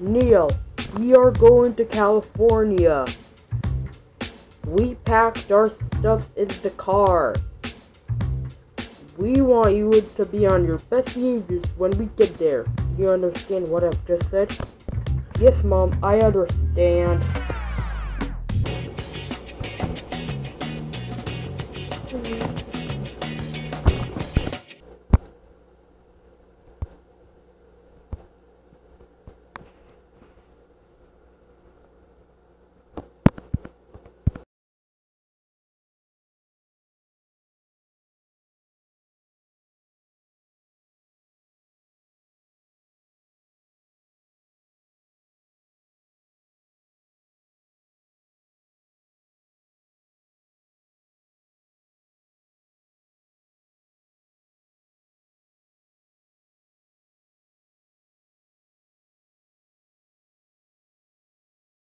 Neil, we are going to California. We packed our stuff in the car. We want you to be on your best behaviors when we get there. You understand what I've just said? Yes, Mom, I understand. Mm -hmm.